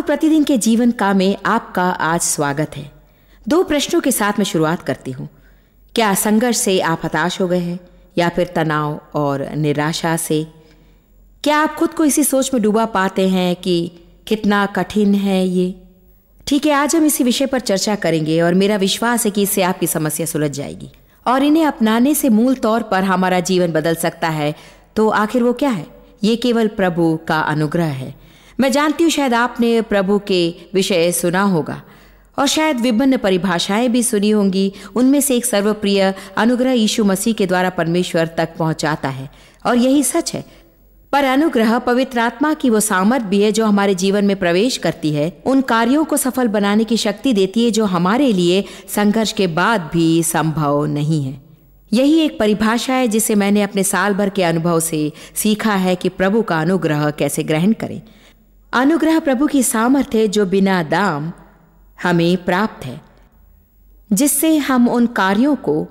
लो प्रतिदिन के जीवन का में आपका आज स्वागत है। दो प्रश्नों के साथ मैं शुरुआत करती हूँ। क्या संघर्ष से आप हताश हो गए हैं, या फिर तनाव और निराशा से? क्या आप खुद को इसी सोच में डूबा पाते हैं कि कितना कठिन है ये? ठीक है, आज हम इसी विषय पर चर्चा करेंगे और मेरा विश्वास है कि इससे आपकी समस्या सुलझ जाएगी। और इन्हें अपनाने से मूल तौर पर हमारा जीवन बदल सकता है। तो आखिर वो क्या है? ये केवल प्रभु का अनुग्रह है। मैं जानती हूँ शायद आपने प्रभु के विषय सुना होगा। और शायद विभिन्न परिभाषाएँ भी सुनी होंगी। उनमें से एक सर्वप्रिय अनुग्रह यीशु मसीह के द्वारा परमेश्वर तक पहुंचाता है। और यही सच है। पर अनुग्रह पवित्र आत्मा की वो सामर्थ भी है जो हमारे जीवन में प्रवेश करती है। उन कार्यों को सफल बनाने की शक्ति देती है जो हमारे लिए संघर्ष के बाद भी संभव नहीं है। यही एक परिभाषा है जिसे मैंने अपने साल भर के अनुभव से सीखा है कि प्रभु का अनुग्रह कैसे ग्रहण करें। अनुग्रह प्रभु की सामर्थ्य जो बिना दाम हमें प्राप्त है, जिससे हम उन कार्यों को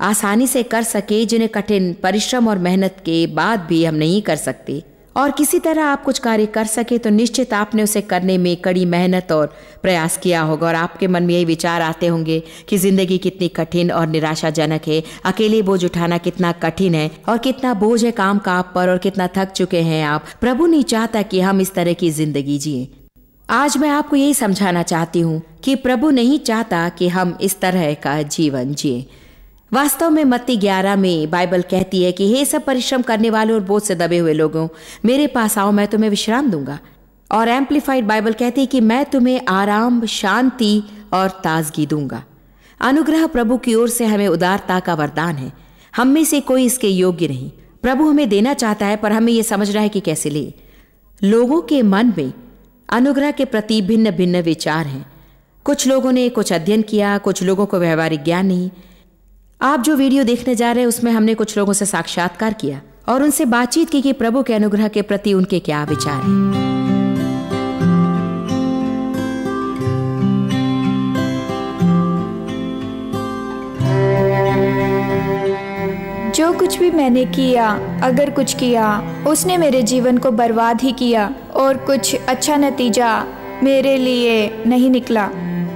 आसानी से कर सके जिन्हें कठिन परिश्रम और मेहनत के बाद भी हम नहीं कर सकते। और किसी तरह आप कुछ कार्य कर सके तो निश्चित आपने उसे करने में कड़ी मेहनत और प्रयास किया होगा और आपके मन में यही विचार आते होंगे कि ज़िंदगी कितनी कठिन और निराशाजनक है। अकेले बोझ उठाना कितना कठिन है और कितना बोझ है काम का आप पर और कितना थक चुके हैं आप। प्रभु नहीं चाहता कि हम इस तरह की ज़िंदगी जिए। आज मैं आपको यही समझाना चाहती हूँ कि प्रभु नहीं चाहता कि हम इस तरह का जीवन जिए। वास्तव में मत्ती ग्यारह में बाइबल कहती है कि हे सब परिश्रम करने वाले और बोझ से दबे हुए लोगों, मेरे पास आओ, मैं तुम्हें विश्राम दूँगा। और एम्पलीफाइड बाइबल कहती है कि मैं तुम्हें आराम, शांति और ताजगी दूँगा। अनुग्रह प्रभु की ओर से हमें उदारता का वरदान है। हम में से कोई इसके योग्य नहीं। प्रभु हमें देना चाहता है, पर हमें यह समझना है कि कैसे ले। लोगों के मन में अनुग्रह के प्रति भिन्न भिन्न विचार हैं। कुछ लोगों ने कुछ अध्ययन किया, कुछ लोगों को व्यवहारिक ज्ञान नहीं। आप जो वीडियो देखने जा रहे हैं, उसमें हमने कुछ लोगों से साक्षात्कार किया और उनसे बातचीत की कि प्रभु के अनुग्रह के प्रति उनके क्या विचार हैं। जो कुछ भी मैंने किया, अगर कुछ किया, उसने मेरे जीवन को बर्बाद ही किया और कुछ अच्छा नतीजा मेरे लिए नहीं निकला।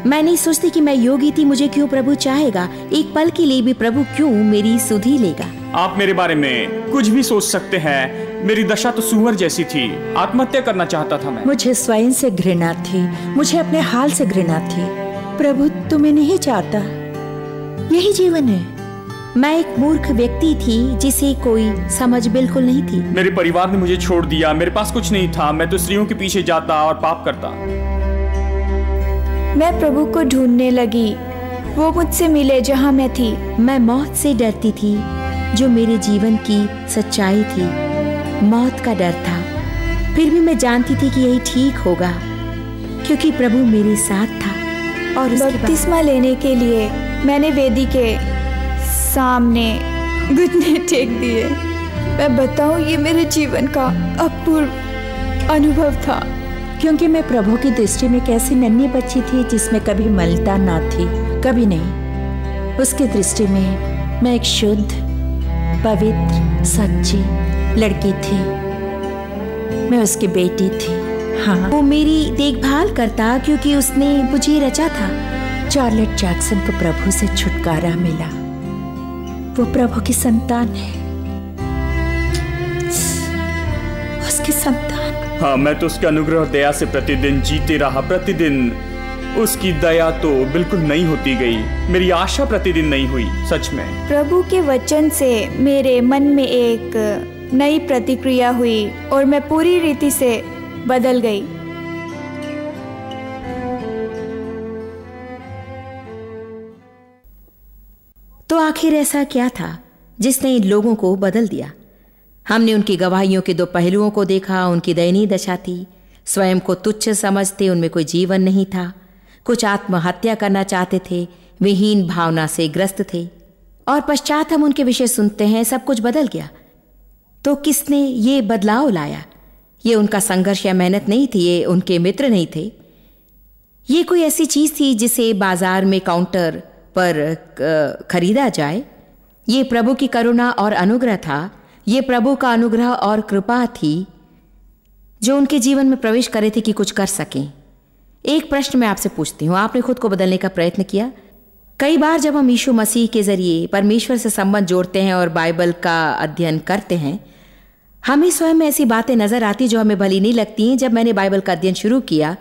मैं नहीं सोचती कि मैं योगी थी मुझे क्यों प्रभु चाहेगा? एक पल के लिए भी प्रभु क्यों मेरी सुधी लेगा? आप मेरे बारे में कुछ भी सोच सकते हैं। मेरी दशा तो सुअर जैसी थी। आत्महत्या करना चाहता था मैं। मुझे स्वयं से घृणा थी। मुझे अपने हाल से घृणा थी। प्रभु तुम्हें नहीं चाहता? यही जीवन है। मैं एक मूर्ख व्यक्ति थी जिसे कोई समझ बिल्कुल नहीं थी। मेरे परिवार ने मुझे छोड़ दिया। मेरे पास कुछ नहीं था। मैं तो स्त्रियों के पीछे जाता और पाप करता। मैं प्रभु को ढूँढने लगी। वो मुझसे मिले जहाँ मैं थी। मैं मौत से डरती थी, जो मेरे जीवन की सच्चाई थी। मौत का डर था। फिर भी मैं जानती थी कि यही ठीक होगा, क्योंकि प्रभु मेरे साथ था। और बपतिस्मा लेने के लिए मैंने वेदी के सामने घुटने टेक दिए। मैं बताऊँ, ये मेरे जीवन का अपूर्व अनुभव था। क्योंकि मैं प्रभु की दृष्टि में कैसी नन्ही बच्ची थी जिसमें कभी मलता ना थी, कभी नहीं। उसकी दृष्टि में मैं एक शुद्ध, पवित्र, सच्ची लड़की थी। मैं उसकी बेटी थी। हाँ। वो मेरी देखभाल करता क्योंकि उसने मुझे रचा था। चार्लेट जैक्सन को प्रभु से छुटकारा मिला। वो प्रभु की संतान है। उसकी संतान हाँ मैं तो उसके अनुग्रह दया से प्रतिदिन जीते रहा। प्रतिदिन उसकी दया तो बिल्कुल नहीं होती गई। मेरी आशा प्रतिदिन नहीं हुई सच में। प्रभु के वचन से मेरे मन में एक नई प्रतिक्रिया हुई और मैं पूरी रीति से बदल गई। तो आखिर ऐसा क्या था जिसने इन लोगों को बदल दिया? हमने उनकी गवाहियों के दो पहलुओं को देखा, उनकी दयनीय दशा थी। स्वयं को तुच्छ समझते, उनमें कोई जीवन नहीं था। कुछ आत्महत्या करना चाहते थे, विहीन भावना से ग्रस्त थे। और पश्चात हम उनके विषय सुनते हैं, सब कुछ बदल गया। तो किसने ये बदलाव लाया? ये उनका संघर्ष या मेहनत नहीं थी, ये उनके मित्र नहीं थे। ये कोई ऐसी चीज़ थी जिसे बाज़ार में काउंटर पर खरीदा जाए? ये प्रभु की करुणा और अनुग्रह था ये प्रभु का अनुग्रह और कृपा थी, जो उनके जीवन में प्रवेश करे थे कि कुछ कर सकें। एक प्रश्न मैं आपसे पूछती हूँ। आपने खुद को बदलने का प्रयत्न किया? कई बार जब हम यीशु मसीह के ज़रिए परमेश्वर से संबंध जोड़ते हैं और बाइबल का अध्ययन करते हैं, हमें स्वयं में ऐसी बातें नज़र आती जो हमें भली नहीं लगती हैं। जब मैंने बाइबल का अध्ययन शुरू किया,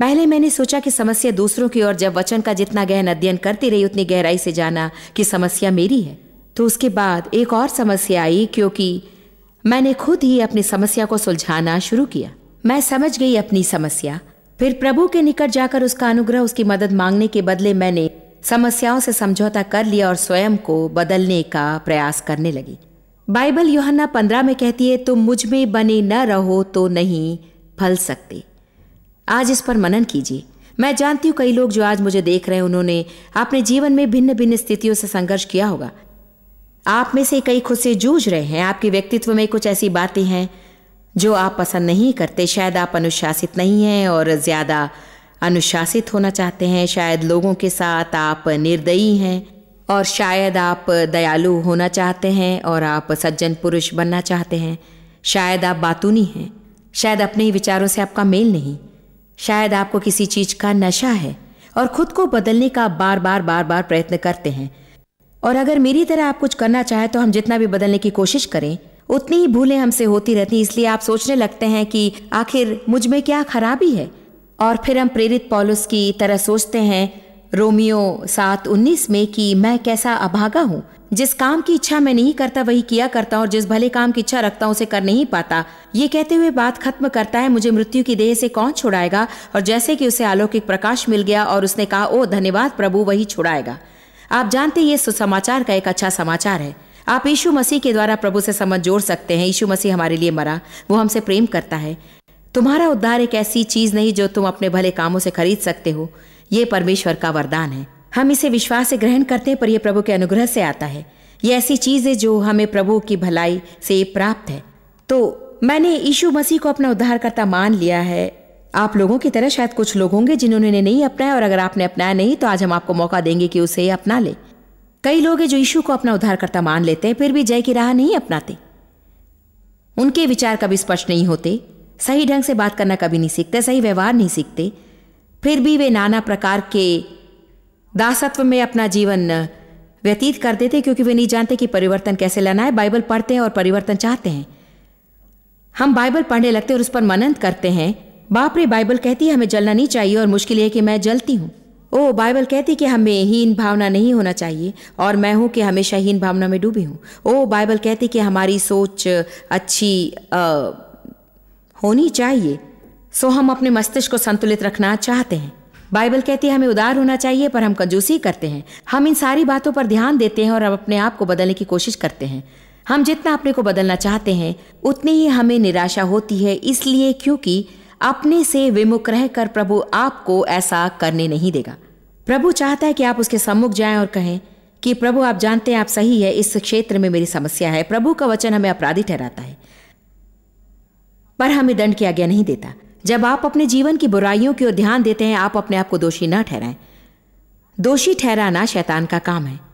पहले मैंने सोचा कि समस्या दूसरों की और जब वचन का जितना गहन अध्ययन करती रही, उतनी गहराई से जाना कि समस्या मेरी है। तो उसके बाद एक और समस्या आई क्योंकि मैंने खुद ही अपनी समस्या को सुलझाना शुरू किया। मैं समझ गई अपनी समस्या। फिर प्रभु के निकट जाकर उसका अनुग्रह, उसकी मदद मांगने के बदले मैंने समस्याओं से समझौता कर लिया और स्वयं को बदलने का प्रयास करने लगी। बाइबल योहन्ना पंद्रह में कहती है, तुम मुझमें बने न रहो तो नहीं फल सकते। आज इस पर मनन कीजिए। मैं जानती हूँ कई लोग जो आज मुझे देख रहे हैं, उन्होंने अपने जीवन में भिन्न भिन्न स्थितियों से संघर्ष किया होगा। आप में से कई खुद से जूझ रहे हैं। आपके व्यक्तित्व में कुछ ऐसी बातें हैं जो आप पसंद नहीं करते। शायद आप अनुशासित नहीं हैं और ज़्यादा अनुशासित होना चाहते हैं। शायद लोगों के साथ आप निर्दयी हैं और शायद आप दयालु होना चाहते हैं और आप सज्जन पुरुष बनना चाहते हैं। शायद आप बातूनी हैं। शायद अपने ही विचारों से आपका मेल नहीं। शायद आपको किसी चीज़ का नशा है और खुद को बदलने का बार बार बार बार प्रयत्न करते हैं। और अगर मेरी तरह आप कुछ करना चाहें तो हम जितना भी बदलने की कोशिश करें, उतनी ही भूलें हमसे होती रहती इसलिए आप सोचने लगते हैं कि आखिर मुझमें क्या खराबी है? और फिर हम प्रेरित पॉलुस की तरह सोचते हैं रोमियो सात उन्नीस में कि मैं कैसा अभागा हूँ। जिस काम की इच्छा मैं नहीं करता, वही किया करता हूँ और जिस भले काम की इच्छा रखता हूँ, उसे कर नहीं पाता। ये कहते हुए बात खत्म करता है, मुझे मृत्यु की देह से कौन छुड़ाएगा? और जैसे कि उसे अलौकिक प्रकाश मिल गया और उसने कहा ओ धन्यवाद प्रभु, वही छुड़ाएगा। आप जानते ये सुसमाचार का एक अच्छा समाचार है। आप यीशु मसीह के द्वारा प्रभु से समझ जोड़ सकते हैं। यीशु मसीह हमारे लिए मरा, वो हमसे प्रेम करता है। तुम्हारा उद्धार एक ऐसी चीज़ नहीं जो तुम अपने भले कामों से खरीद सकते हो। ये परमेश्वर का वरदान है। हम इसे विश्वास से ग्रहण करते हैं, पर यह प्रभु के अनुग्रह से आता है। ये ऐसी चीज़ है जो हमें प्रभु की भलाई से प्राप्त है। तो मैंने यीशु मसीह को अपना उद्धारकर्ता मान लिया है। आप लोगों की तरह शायद कुछ लोग होंगे जिन्होंने नहीं अपनाया और अगर आपने अपनाया नहीं तो आज हम आपको मौका देंगे कि उसे अपना ले। कई लोग हैं जो यीशु को अपना उद्धारकर्ता मान लेते हैं, फिर भी जय की राह नहीं अपनाते। उनके विचार कभी स्पष्ट नहीं होते, सही ढंग से बात करना कभी नहीं सीखते, सही व्यवहार नहीं सीखते। फिर भी वे नाना प्रकार के दासत्व में अपना जीवन व्यतीत कर देते क्योंकि वे नहीं जानते कि परिवर्तन कैसे लाना है। बाइबल पढ़ते हैं और परिवर्तन चाहते हैं। हम बाइबल पढ़ने लगते और उस पर मनन करते हैं बाप रे बाइबल कहती है हमें जलना नहीं चाहिए और मुश्किल है कि मैं जलती हूँ। ओ बाइबल कहती कि हमें हीन भावना नहीं होना चाहिए और मैं हूँ कि हमेशा हीन भावना में डूबी हूँ। ओ बाइबल कहती कि हमारी सोच अच्छी आ, होनी चाहिए सो हम अपने मस्तिष्क को संतुलित रखना चाहते हैं। बाइबल कहती है हमें उदार होना चाहिए पर हम कंजूसी करते हैं। हम इन सारी बातों पर ध्यान देते हैं और अपने आप को बदलने की कोशिश करते हैं। हम जितना अपने को बदलना चाहते हैं उतनी ही हमें निराशा होती है इसलिए क्योंकि अपने से विमुख रहकर प्रभु आपको ऐसा करने नहीं देगा। प्रभु चाहता है कि आप उसके सम्मुख जाएँ और कहें कि प्रभु, आप जानते हैं आप सही है, इस क्षेत्र में मेरी समस्या है। प्रभु का वचन हमें अपराधी ठहराता है, पर हमें दंड की आज्ञा नहीं देता। जब आप अपने जीवन की बुराइयों की ओर ध्यान देते हैं, आप अपने आप को दोषी न ठहराएँ। दोषी ठहराना शैतान का काम है।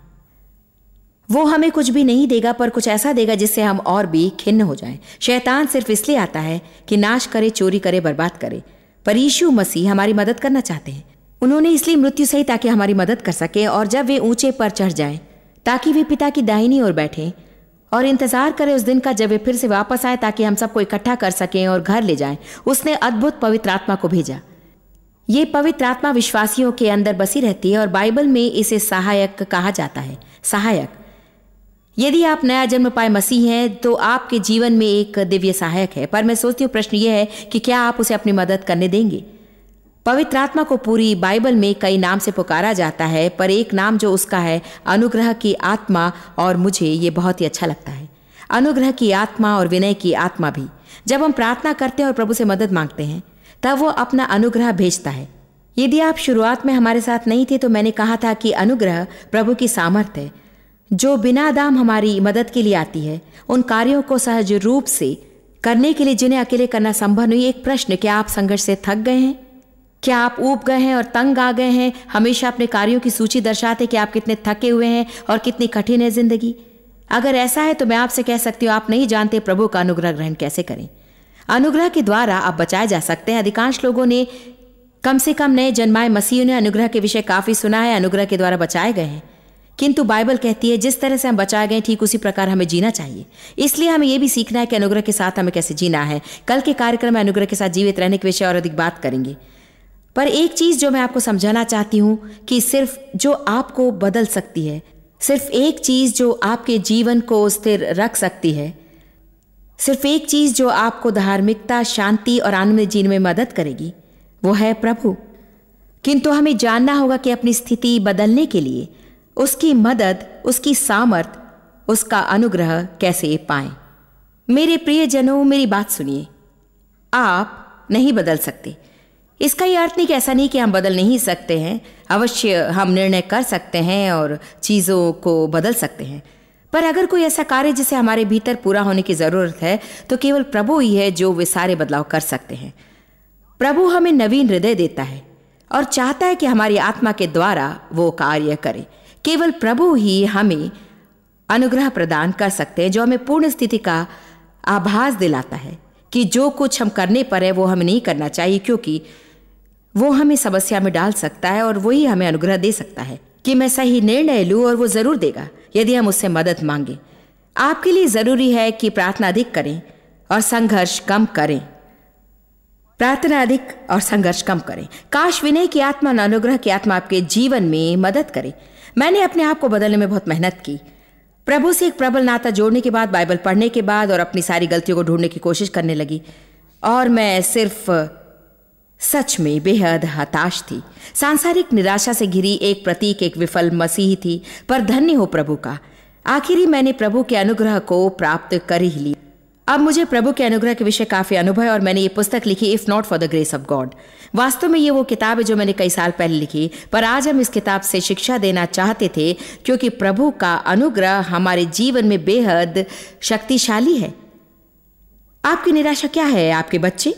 वो हमें कुछ भी नहीं देगा, पर कुछ ऐसा देगा जिससे हम और भी खिन्न हो जाएँ। शैतान सिर्फ़ इसलिए आता है कि नाश करे, चोरी करे, बर्बाद करे। पर यीशु मसीह हमारी मदद करना चाहते हैं। उन्होंने इसलिए मृत्यु सही ताकि हमारी मदद कर सके और जब वे ऊँचे पर चढ़ जाएँ, ताकि वे पिता की दाहिनी ओर बैठें और इंतज़ार करें उस दिन का जब वे फिर से वापस आए ताकि हम सबको इकट्ठा कर सकें और घर ले जाएँ, उसने अद्भुत पवित्र आत्मा को भेजा। ये पवित्र आत्मा विश्वासियों के अंदर बसी रहती है और बाइबल में इसे सहायक कहा जाता है। सहायक। यदि आप नया जन्म पाए मसीह हैं तो आपके जीवन में एक दिव्य सहायक है। पर मैं सोचती हूँ, प्रश्न यह है कि क्या आप उसे अपनी मदद करने देंगे? पवित्र आत्मा को पूरी बाइबल में कई नाम से पुकारा जाता है, पर एक नाम जो उसका है, अनुग्रह की आत्मा, और मुझे ये बहुत ही अच्छा लगता है। अनुग्रह की आत्मा और विनय की आत्मा भी। जब हम प्रार्थना करते हैं और प्रभु से मदद मांगते हैं, तब वो अपना अनुग्रह भेजता है। यदि आप शुरुआत में हमारे साथ नहीं थे तो मैंने कहा था कि अनुग्रह प्रभु की सामर्थ्य है। जो बिना दाम हमारी मदद के लिए आती है, उन कार्यों को सहज रूप से करने के लिए, जिन्हें अकेले करना संभव नहीं, एक प्रश्न, क्या आप संघर्ष से थक गए हैं? क्या आप ऊब गए हैं और तंग आ गए हैं? हमेशा अपने कार्यों की सूची दर्शाते कि आप कितने थके हुए हैं और कितनी कठिन है ज़िंदगी। अगर ऐसा है तो मैं आपसे कह सकती हूँ, आप नहीं जानते प्रभु का अनुग्रह ग्रहण कैसे करें। अनुग्रह के द्वारा आप बचाए जा सकते हैं। अधिकांश लोगों ने कम से कम नए जन्माए मसीह ने अनुग्रह के विषय काफ़ी सुना है, अनुग्रह के द्वारा बचाए गए हैं। किंतु बाइबल कहती है, जिस तरह से हम बचाए गए, ठीक उसी प्रकार हमें जीना चाहिए। इसलिए हमें यह भी सीखना है कि अनुग्रह के साथ हमें कैसे जीना है। कल के कार्यक्रम में अनुग्रह के साथ जीवित रहने के विषय और अधिक बात करेंगे। पर एक चीज़ जो मैं आपको समझाना चाहती हूँ कि सिर्फ़ जो आपको बदल सकती है, सिर्फ़ एक चीज़ जो आपके जीवन को स्थिर रख सकती है, सिर्फ़ एक चीज़ जो आपको धार्मिकता, शांति और आनंद जीने में मदद करेगी, वो है प्रभु। किंतु हमें जानना होगा कि अपनी स्थिति बदलने के लिए उसकी मदद, उसकी सामर्थ, उसका अनुग्रह कैसे पाए? मेरे प्रियजनों, मेरी बात सुनिए। आप नहीं बदल सकते। इसका यह अर्थ नहीं कि ऐसा नहीं कि हम बदल नहीं सकते हैं। अवश्य हम निर्णय कर सकते हैं और चीज़ों को बदल सकते हैं। पर अगर कोई ऐसा कार्य जिसे हमारे भीतर पूरा होने की ज़रूरत है तो केवल प्रभु ही है जो वे सारे बदलाव कर सकते हैं। प्रभु हमें नवीन हृदय देता है और चाहता है कि हमारी आत्मा के द्वारा वो कार्य करे। केवल प्रभु ही हमें अनुग्रह प्रदान कर सकते हैं, जो हमें पूर्ण स्थिति का आभास दिलाता है कि जो कुछ हम करने पर है, वो हमें नहीं करना चाहिए, क्योंकि वो हमें समस्या में डाल सकता है और वही हमें अनुग्रह दे सकता है कि मैं सही निर्णय लूँ और वो ज़रूर देगा, यदि हम उससे मदद मांगे। आपके लिए ज़रूरी है कि प्रार्थना अधिक करें और संघर्ष कम करें। प्रार्थना अधिक और संघर्ष कम करें। काश विनय की आत्मा अनुग्रह की आत्मा आपके जीवन में मदद करे। मैंने अपने आप को बदलने में बहुत मेहनत की। प्रभु से एक प्रबल नाता जोड़ने के बाद, बाइबल पढ़ने के बाद और अपनी सारी गलतियों को ढूँढने की कोशिश करने लगी। और मैं सिर्फ़ सच में बेहद हताश थी। सांसारिक निराशा से घिरी एक प्रतीक, एक विफल मसीह थी, पर धन्य हो प्रभु का। आखिर ही मैंने प्रभु के अनुग्रह को प्राप्त कर ही लिया। अब मुझे प्रभु के अनुग्रह के विषय काफ़ी अनुभव है और मैंने ये पुस्तक लिखी if not for the grace of God वास्तव में ये वो किताब है जो मैंने कई साल पहले लिखी, पर आज हम इस किताब से शिक्षा देना चाहते थे, क्योंकि प्रभु का अनुग्रह हमारे जीवन में बेहद शक्तिशाली है। आपकी निराशा क्या है, आपके बच्चे?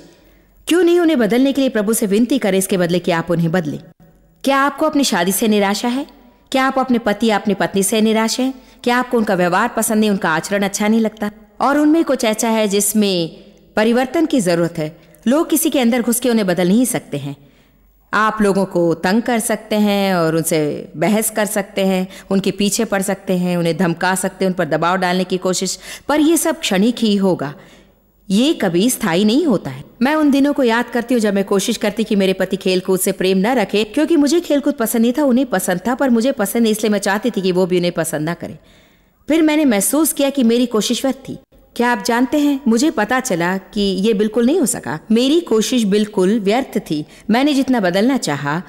क्यों नहीं उन्हें बदलने के लिए प्रभु से विनती करें, इसके बदले कि आप उन्हें बदलें? क्या आपको अपनी शादी से निराशा है? क्या आप अपने पति अपनी पत्नी से निराश हैं? क्या आपको उनका व्यवहार पसंद नहीं, उनका आचरण अच्छा नहीं लगता? और उनमें कुछ ऐसा है जिसमें परिवर्तन की ज़रूरत है। लोग किसी के अंदर घुस के उन्हें बदल नहीं सकते हैं। आप लोगों को तंग कर सकते हैं और उनसे बहस कर सकते हैं, उनके पीछे पड़ सकते हैं, उन्हें धमका सकते हैं, उन पर दबाव डालने की कोशिश। पर यह सब क्षणिक ही होगा। ये कभी स्थायी नहीं होता है। मैं उन दिनों को याद करती हूँ जब मैं कोशिश करती कि मेरे पति खेलकूद से प्रेम न रखे, क्योंकि मुझे खेलकूद पसंद नहीं था, उन्हें पसंद था, पर मुझे पसंद नहीं, इसलिए मैं चाहती थी कि वो भी उन्हें पसंद ना करे। फिर मैंने महसूस किया कि मेरी कोशिश व्यर्थ थी। क्या आप जानते हैं? मुझे पता चला कि ये बिल्कुल नहीं हो सका। मेरी कोशिश बिल्कुल व्यर्थ थी। मैंने जितना बदलना चाहा,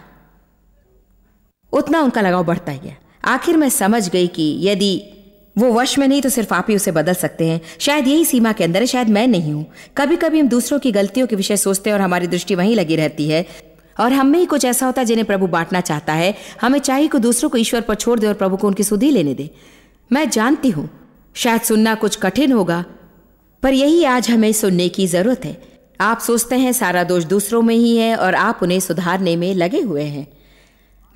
उतना उनका लगाव बढ़ता गया। आखिर मैं समझ गई कि यदि वो वश में नहीं तो सिर्फ़ आप ही उसे बदल सकते हैं। शायद यही सीमा के अंदर है, शायद मैं नहीं हूँ। कभी कभी हम दूसरों की गलतियों के विषय सोचते हैं और हमारी दृष्टि वहीं लगी रहती है। और हम में ही कुछ ऐसा होता है जिन्हें प्रभु बांटना चाहता है। हमें चाहिए कि दूसरों को ईश्वर पर छोड़ दे और प्रभु को उनकी सुधी लेने दे। मैं जानती हूँ, शायद सुनना कुछ कठिन होगा पर यही आज हमें सुनने की ज़रूरत है। आप सोचते हैं सारा दोष दूसरों में ही है और आप उन्हें सुधारने में लगे हुए हैं।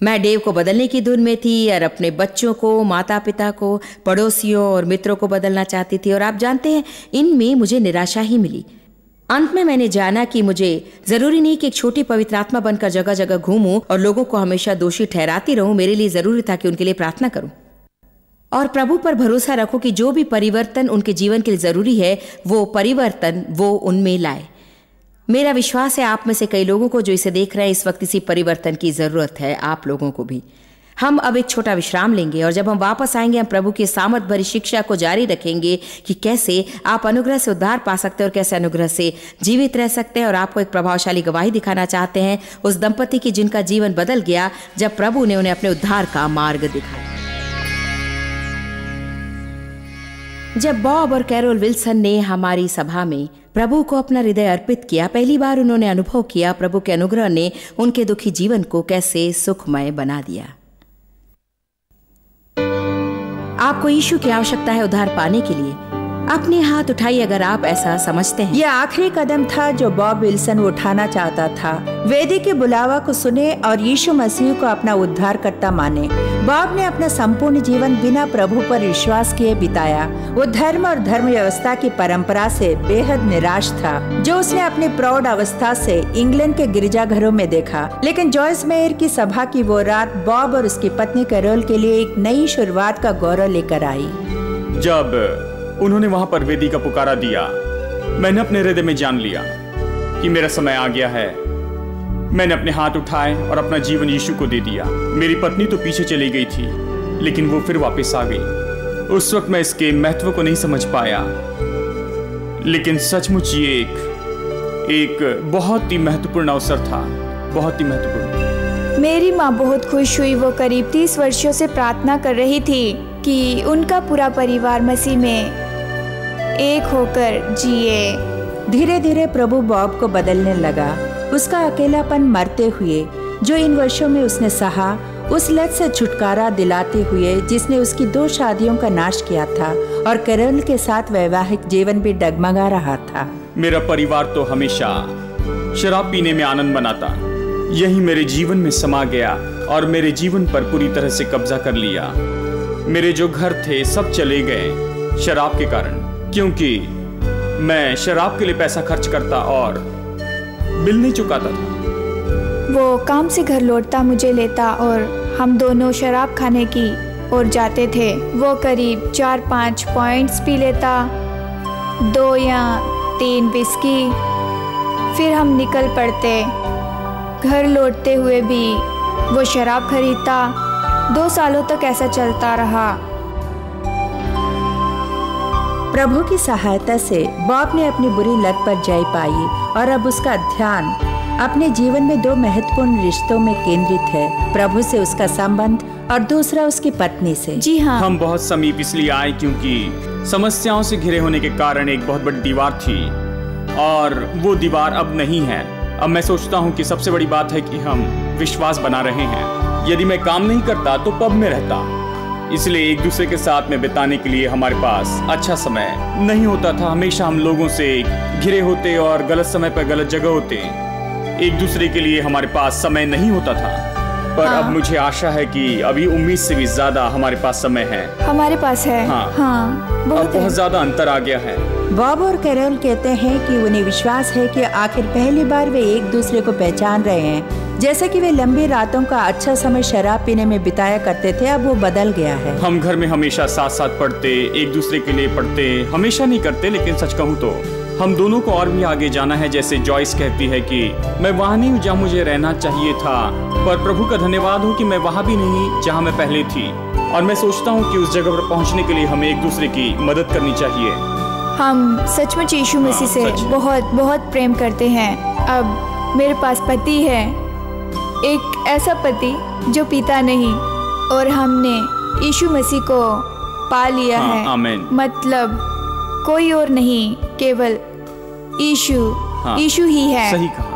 मैं देव को बदलने की धुन में थी और अपने बच्चों को माता पिता को, पड़ोसियों और मित्रों को बदलना चाहती थी और आप जानते हैं, इनमें मुझे निराशा ही मिली। अंत में मैंने जाना कि मुझे ज़रूरी नहीं कि एक छोटी पवित्र आत्मा बनकर जगह जगह घूमूं और लोगों को हमेशा दोषी ठहराती रहूँ। मेरे लिए ज़रूरी था कि उनके लिए प्रार्थना करूँ। और प्रभु पर भरोसा रखो कि जो भी परिवर्तन उनके जीवन के लिए ज़रूरी है, वो परिवर्तन वो उनमें लाए। मेरा विश्वास है आप में से कई लोगों को जो इसे देख रहे हैं, इस वक्त इसी परिवर्तन की ज़रूरत है आप लोगों को भी। हम अब एक छोटा विश्राम लेंगे और जब हम वापस आएँगे, हम प्रभु की सामर्थ भरी शिक्षा को जारी रखेंगे कि कैसे आप अनुग्रह से उद्धार पा सकते हैं और कैसे अनुग्रह से जीवित रह सकते हैं और आपको एक प्रभावशाली गवाही दिखाना चाहते हैं, उस दंपति की जिनका जीवन बदल गया, जब प्रभु ने उन्हें अपने उद्धार का मार्ग दिखाया। जब बॉब और कैरोल विल्सन ने हमारी सभा में प्रभु को अपना हृदय अर्पित किया, पहली बार उन्होंने अनुभव किया प्रभु के अनुग्रह ने उनके दुखी जीवन को कैसे सुखमय बना दिया। आपको यीशु की आवश्यकता है उधार पाने के लिए। अपने हाथ उठाइए अगर आप ऐसा समझते हैं। यह आखिरी कदम था जो बॉब विल्सन उठाना चाहता था। वेदी के बुलावा को सुने और यीशु मसीह को अपना उद्धार करता माने। बॉब ने अपना संपूर्ण जीवन बिना प्रभु पर विश्वास किए बिताया। वो धर्म और धर्म व्यवस्था की परंपरा से बेहद निराश था जो उसने अपनी प्रौढ़ अवस्था से इंग्लैंड के गिरजाघरों में देखा। लेकिन जॉयस मेयर की सभा की वो रात बॉब और उसकी पत्नी कैरोल के लिए एक नई शुरुआत का गौरव लेकर आई। जब उन्होंने वहाँ पर वेदी का पुकारा दिया। मैंने अपने हृदय में जान लिया कि मेरा समय आ गया है। मैंने अपने हाथ उठाए और अपना जीवन यीशु को दे दिया। मेरी पत्नी तो पीछे चली गई थी, लेकिन वो फिर वापस आ गई। उस वक्त मैं इसके महत्व को नहीं समझ पाया। लेकिन सचमुच ये एक एक बहुत ही महत्वपूर्ण अवसर था। बहुत ही महत्वपूर्ण। मेरी माँ बहुत खुश हुई। वो करीब तीस वर्षों से प्रार्थना कर रही थी कि उनका पूरा परिवार मसीह में एक होकर जिए। धीरे धीरे प्रभु बॉब को बदलने लगा। उसका अकेलापन मरते हुए जो इन वर्षों में उसने सहा उस लत से छुटकारा दिलाते हुए जिसने उसकी दो शादियों का नाश किया था और करल के साथ वैवाहिक जीवन भी डगमगा रहा था। मेरा परिवार तो हमेशा शराब पीने में आनंद मनाता यही मेरे जीवन में समा गया और मेरे जीवन पर पूरी तरह से कब्जा कर लिया। मेरे जो घर थे सब चले गए शराब के कारण। क्योंकि मैं शराब के लिए पैसा खर्च करता और बिल नहीं चुकाता था। वो काम से घर लौटता, मुझे लेता और हम दोनों शराब खाने की ओर जाते थे। वो करीब चार पाँच पॉइंट्स पी लेता, दो या तीन बिस्की फिर हम निकल पड़ते। घर लौटते हुए भी वो शराब खरीदता। दो सालों तक ऐसा चलता रहा। प्रभु की सहायता से बॉब ने अपनी बुरी लत पर जय पाई और अब उसका ध्यान अपने जीवन में दो महत्वपूर्ण रिश्तों में केंद्रित है। प्रभु से उसका संबंध और दूसरा उसकी पत्नी से। जी हाँ। हम बहुत समीप इसलिए आए क्योंकि समस्याओं से घिरे होने के कारण एक बहुत बड़ी दीवार थी और वो दीवार अब नहीं है। अब मैं सोचता हूँ कि सबसे बड़ी बात है कि हम विश्वास बना रहे हैं। यदि मैं काम नहीं करता तो पब में रहता। इसलिए एक दूसरे के साथ में बिताने के लिए हमारे पास अच्छा समय नहीं होता था। हमेशा हम लोगों से घिरे होते और गलत समय पर गलत जगह होते। एक दूसरे के लिए हमारे पास समय नहीं होता था। पर हाँ। अब मुझे आशा है कि अभी उम्मीद से भी ज़्यादा हमारे पास समय है। हमारे पास है। हाँ, हाँ बहुत अब बहुत ज़्यादा अंतर आ गया है। बॉब और कैरोल कहते हैं कि उन्हें विश्वास है कि आखिर पहली बार वे एक दूसरे को पहचान रहे हैं। जैसे कि वे लंबी रातों का अच्छा समय शराब पीने में बिताया करते थे अब वो बदल गया है। हम घर में हमेशा साथ साथ पढ़ते एक दूसरे के लिए पढ़ते हमेशा नहीं करते लेकिन सच कहूँ तो हम दोनों को और भी आगे जाना है जैसे जॉयस कहती है कि मैं वहाँ नहीं हूँ जहाँ मुझे रहना चाहिए था पर प्रभु का धन्यवाद हो कि मैं वहाँ भी नहीं जहाँ मैं पहले थी। और मैं सोचता हूँ कि उस जगह पर पहुँचने के लिए हमें एक दूसरे की मदद करनी चाहिए। हम सचमुच यीशु हाँ, मसीह से बहुत बहुत प्रेम करते हैं। अब मेरे पास पति है एक ऐसा पति जो पिता नहीं और हमने यीशु मसीह को पा लिया हाँ, है। आमेन। मतलब कोई और नहीं केवल ईशु हाँ, ईशु ही है। सही कहा।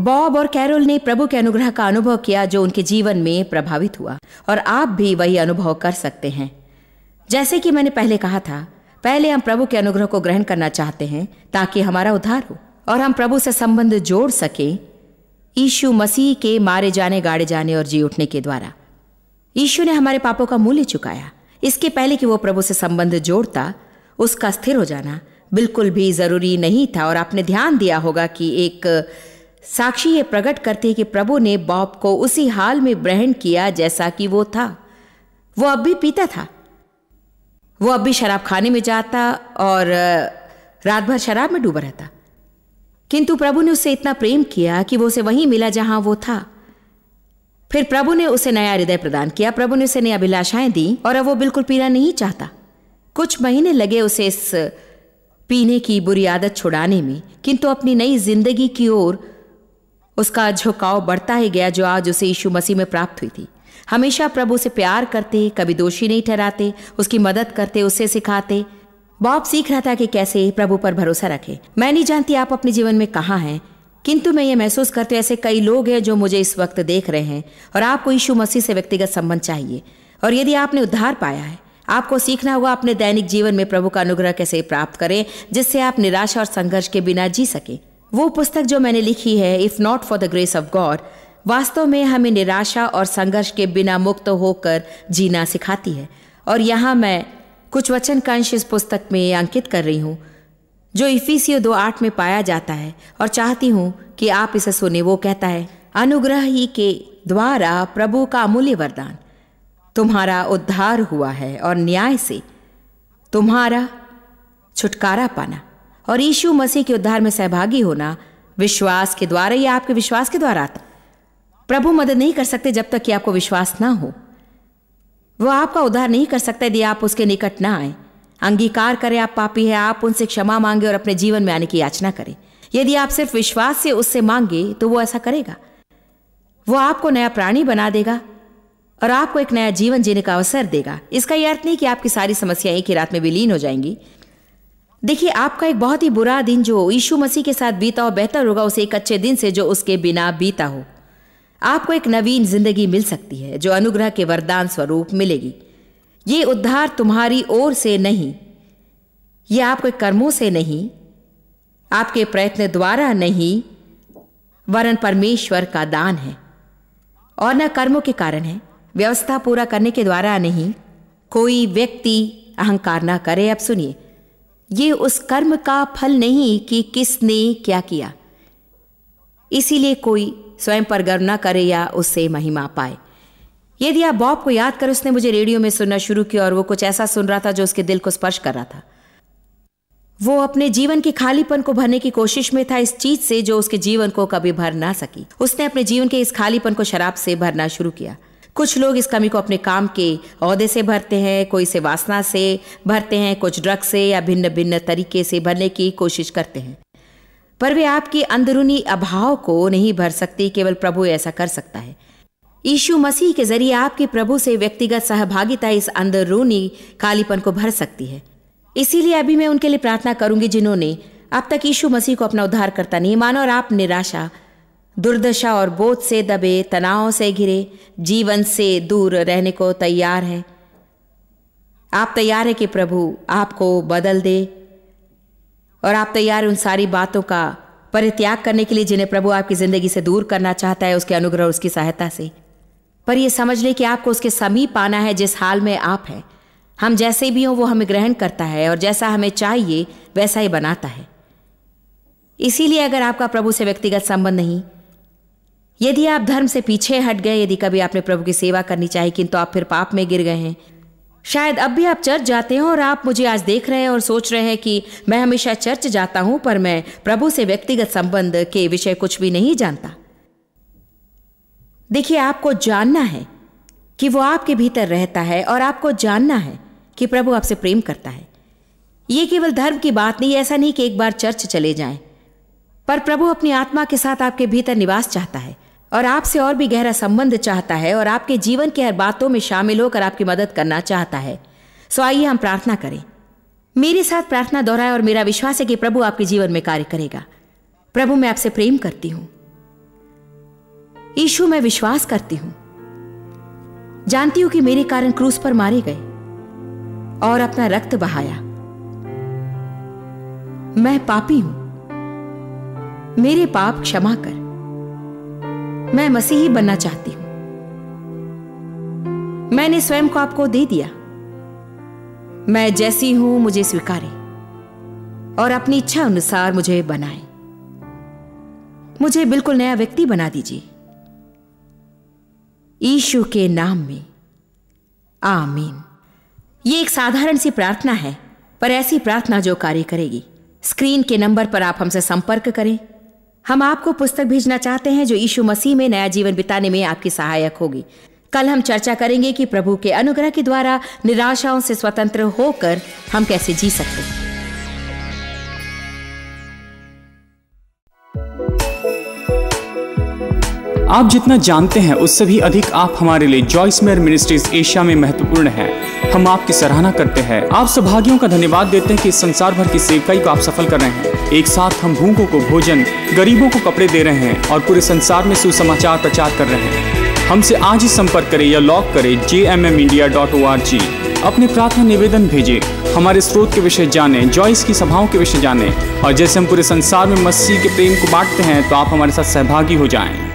बॉब और कैरोल ने प्रभु के अनुग्रह का अनुभव किया जो उनके जीवन में प्रभावित हुआ और आप भी वही अनुभव कर सकते हैं। जैसे कि मैंने पहले कहा था पहले हम प्रभु के अनुग्रह को ग्रहण करना चाहते हैं, ताकि हमारा उद्धार हो, और हम प्रभु से संबंध जोड़ सकें ईशु मसीह के मारे जाने, गाड़े जाने और जी उठने के द्वारा। ईशु ने हमारे पापों का मूल्य चुकाया। इसके पहले कि वो प्रभु से संबंध जोड़ता, उसका स्थिर हो जाना बिल्कुल भी ज़रूरी नहीं था, और आपने ध्यान दिया होगा कि एक साक्षी ये प्रकट करते हैं कि प्रभु ने बॉब को उसी हाल में ग्रहण किया जैसा कि वो था। वो अब भी पीता था। वो अब भी शराब खाने में जाता और रात भर शराब में डूबा रहता। किंतु प्रभु ने उससे इतना प्रेम किया कि वो उसे वहीं मिला जहाँ वो था। फिर प्रभु ने उसे नया हृदय प्रदान किया, प्रभु ने उसे नई अभिलाषाएँ दी और अब वो बिल्कुल पीना नहीं चाहता। कुछ महीने लगे उसे इस पीने की बुरी आदत छुड़ाने में, किंतु अपनी नई ज़िंदगी की ओर उसका झुकाव बढ़ता ही गया जो आज उसे यीशु मसीह में प्राप्त हुई थी। हमेशा प्रभु से प्यार करते, कभी दोषी नहीं ठहराते, उसकी मदद करते उसे सिखाते। बॉब सीख रहा था कि कैसे प्रभु पर भरोसा रखे। मैं नहीं जानती आप अपने जीवन में कहाँ हैं, किंतु मैं ये महसूस करती ऐसे कई लोग हैं जो मुझे इस वक्त देख रहे हैं, और आपको यीशु मसीह से व्यक्तिगत संबंध चाहिए। और यदि आपने उद्धार पाया है, आपको सीखना होगा अपने दैनिक जीवन में प्रभु का अनुग्रह कैसे प्राप्त करें, जिससे आप निराशा और संघर्ष के बिना जी सके। वो पुस्तक जो मैंने लिखी है if not for the grace of God वास्तव में हमें निराशा और संघर्ष के बिना मुक्त होकर जीना सिखाती है। और यहाँ मैं कुछ वचन कंश इस पुस्तक में अंकित कर रही हूँ, जो इफिसियो दो आठ में पाया जाता है, और चाहती हूँ कि आप इसे सुने। वो कहता है, अनुग्रह ही के द्वारा प्रभु का अमूल्य वरदान। तुम्हारा उद्धार हुआ है और न्याय से तुम्हारा छुटकारा पाना। और यीशु मसीह के उद्धार में सहभागी होना, विश्वास के द्वारा, या आपके विश्वास के द्वारा आता प्रभु मदद नहीं कर सकते जब तक कि आपको विश्वास ना हो। वो आपका उद्धार नहीं कर सकता यदि आप उसके निकट ना आए। अंगीकार करें आप पापी है, आप उनसे क्षमा मांगे और अपने जीवन में आने की याचना करें। यदि आप सिर्फ़ विश्वास से उससे मांगे तो वो ऐसा करेगा। वो आपको नया प्राणी बना देगा और आपको एक नया जीवन जीने का अवसर देगा। इसका यह अर्थ नहीं कि आपकी सारी समस्याएँ एक ही रात में विलीन हो जाएँगी। देखिए, आपका एक बहुत ही बुरा दिन जो यीशु मसीह के साथ बीता हो बेहतर होगा, उसे एक अच्छे दिन से जो उसके बिना बीता हो। आपको एक नवीन ज़िंदगी मिल सकती है, जो अनुग्रह के वरदान स्वरूप मिलेगी। ये उद्धार तुम्हारी ओर से नहीं, ये आपके कर्मों से नहीं, आपके प्रयत्न द्वारा नहीं, वरन परमेश्वर का दान है। और न कर्मों के कारण है, व्यवस्था पूरा करने के द्वारा नहीं, कोई व्यक्ति अहंकार ना करे। अब सुनिए, ये उस कर्म का फल नहीं कि किसने क्या किया। इसीलिए कोई स्वयं पर गर्व ना करे या उससे महिमा पाए। यदि आप बॉब को याद कर, उसने मुझे रेडियो में सुनना शुरू किया और वो कुछ ऐसा सुन रहा था जो उसके दिल को स्पर्श कर रहा था। वो अपने जीवन के खालीपन को भरने की कोशिश में था इस चीज़ से जो उसके जीवन को कभी भर ना सकी। उसने अपने जीवन के इस खालीपन को शराब से भरना शुरू किया। कुछ लोग इस कमी को अपने काम के अहदे से भरते हैं, कोई से वासना से भरते हैं, कुछ ड्रग से या भिन्न भिन्न तरीके से भरने की कोशिश करते हैं। पर वे आपकी अंदरूनी अभाव को नहीं भर सकती, केवल प्रभु ऐसा कर सकता है। यीशु मसीह के ज़रिए आपके प्रभु से व्यक्तिगत सहभागिता इस अंदरूनी कालीपन को भर सकती है। इसीलिए अभी मैं उनके लिए प्रार्थना करूँगी जिन्होंने अब तक यीशु मसीह को अपना उद्धार करता नहीं माना और आप निराशा, दुर्दशा और बोझ से दबे, तनाव से घिरे, जीवन से दूर रहने को तैयार हैं। आप तैयार है कि प्रभु आपको बदल दे और आप तैयार उन सारी बातों का परित्याग करने के लिए जिन्हें प्रभु आपकी ज़िंदगी से दूर करना चाहता है, उसके अनुग्रह उसकी सहायता से। पर यह समझ ले कि आपको उसके समीप आना है जिस हाल में आप हैं। हम जैसे भी हों, वो हमें ग्रहण करता है और जैसा हमें चाहिए, वैसा ही बनाता है। इसीलिए अगर आपका प्रभु से व्यक्तिगत संबंध नहीं, यदि आप धर्म से पीछे हट गए, यदि कभी आपने प्रभु की सेवा करनी चाहिए, किंतु तो आप फिर पाप में गिर गए हैं शायद अब भी आप चर्च जाते हैं और आप मुझे आज देख रहे हैं और सोच रहे हैं कि मैं हमेशा चर्च जाता हूँ, पर मैं प्रभु से व्यक्तिगत संबंध के विषय कुछ भी नहीं जानता। देखिए, आपको जानना है कि वो आपके भीतर रहता है और आपको जानना है कि प्रभु आपसे प्रेम करता है। ये केवल धर्म की बात नहीं, ऐसा नहीं कि एक बार चर्च चले जाएँ, पर प्रभु अपनी आत्मा के साथ आपके भीतर निवास चाहता है। और आपसे और भी गहरा संबंध चाहता है और आपके जीवन की हर बातों में शामिल होकर आपकी मदद करना चाहता है। सो आइए हम प्रार्थना करें। मेरे साथ प्रार्थना दोहराए और मेरा विश्वास है कि प्रभु आपके जीवन में कार्य करेगा। प्रभु, मैं आपसे प्रेम करती हूँ। ईशु मैं विश्वास करती हूँ। जानती हूँ कि मेरे कारण क्रूस पर मारे गए और अपना रक्त बहाया। मैं पापी हूँ। मेरे पाप क्षमा कर। मैं मसीही बनना चाहती हूँ। मैंने स्वयं को आपको दे दिया। मैं जैसी हूँ, मुझे स्वीकारे और अपनी इच्छा अनुसार मुझे बनाए। मुझे बिल्कुल नया व्यक्ति बना दीजिए। ईशु के नाम में। आमीन। ये एक साधारण सी प्रार्थना है, पर ऐसी प्रार्थना जो कार्य करेगी। स्क्रीन के नंबर पर आप हमसे संपर्क करें। हम आपको पुस्तक भेजना चाहते हैं जो यीशु मसीह में नया जीवन बिताने में आपकी सहायक होगी। कल हम चर्चा करेंगे कि प्रभु के अनुग्रह के द्वारा निराशाओं से स्वतंत्र होकर हम कैसे जी सकते हैं। आप जितना जानते हैं उससे भी अधिक आप हमारे लिए जॉइस मेयर मिनिस्ट्रीज एशिया में महत्वपूर्ण है। हम आपकी सराहना करते हैं। आप सौभाग्यों का धन्यवाद देते हैं कि संसार भर की सेवकाई को आप सफल कर रहे हैं। एक साथ हम भूखों को भोजन, गरीबों को कपड़े दे रहे हैं और पूरे संसार में सुसमाचार प्रचार कर रहे हैं। हमसे आज ही संपर्क करें या लॉग करें J M M India dot O R G अपने प्रार्थना निवेदन भेजें। हमारे स्रोत के विषय जानें जॉइस की सभाओं के विषय जानें। और जैसे हम पूरे संसार में मसीह के प्रेम को बांटते हैं तो आप हमारे साथ सहभागी हो जाएँ।